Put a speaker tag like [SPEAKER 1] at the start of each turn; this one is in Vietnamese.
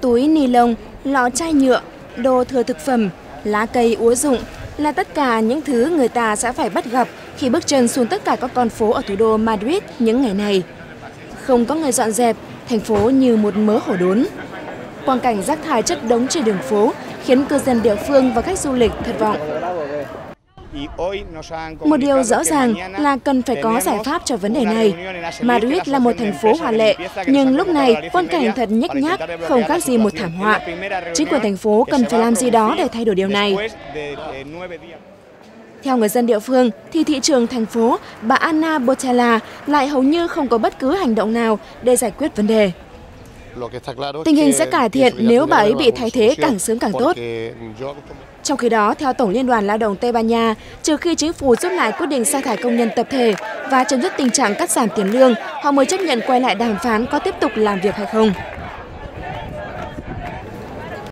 [SPEAKER 1] Túi ni lông, lọ chai nhựa, đồ thừa thực phẩm, lá cây úa rụng là tất cả những thứ người ta sẽ phải bắt gặp khi bước chân xuống tất cả các con phố ở thủ đô Madrid những ngày này. Không có người dọn dẹp, thành phố như một mớ hổ đốn. Quang cảnh rác thải chất đống trên đường phố khiến cư dân địa phương và khách du lịch thất vọng. Một điều rõ ràng là cần phải có giải pháp cho vấn đề này. Madrid là một thành phố hòa lệ, nhưng lúc này quang cảnh thật nhếch nhác, không khác gì một thảm họa. Chính quyền thành phố cần phải làm gì đó để thay đổi điều này. Theo người dân địa phương, thì thị trường thành phố, bà Anna Botella lại hầu như không có bất cứ hành động nào để giải quyết vấn đề. Tình hình sẽ cải thiện nếu bà ấy bị thay thế càng sớm càng tốt. Trong khi đó, theo Tổng Liên đoàn Lao động Tây Ban Nha, trừ khi chính phủ rút lại quyết định sa thải công nhân tập thể và chấm dứt tình trạng cắt giảm tiền lương, họ mới chấp nhận quay lại đàm phán có tiếp tục làm việc hay không.